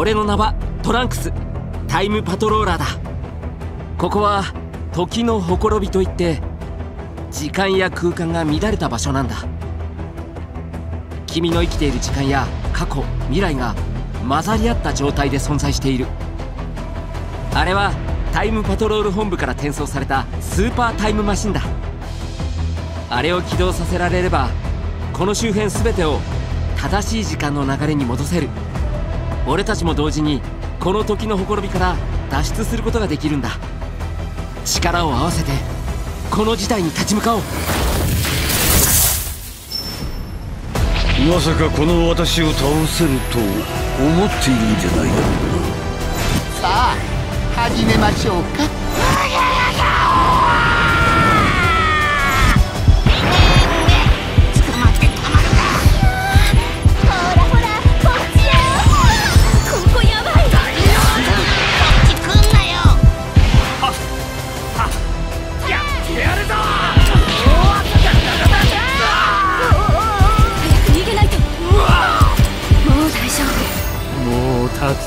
俺の名はトランクス。タイムパトローラーだ。ここは時のほころびといって時間や空間が乱れた場所なんだ。君の生きている時間や過去未来が混ざり合った状態で存在している。あれはタイムパトロール本部から転送されたスーパータイムマシンだ。あれを起動させられればこの周辺全てを正しい時間の流れに戻せる。俺たちも同時にこの時のほころびから脱出することができるんだ。力を合わせてこの事態に立ち向かおう。まさかこの私を倒せると思っているんじゃないだろうなさあ始めましょうか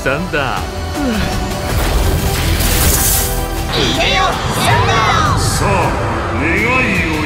たくさんだ。さあ願い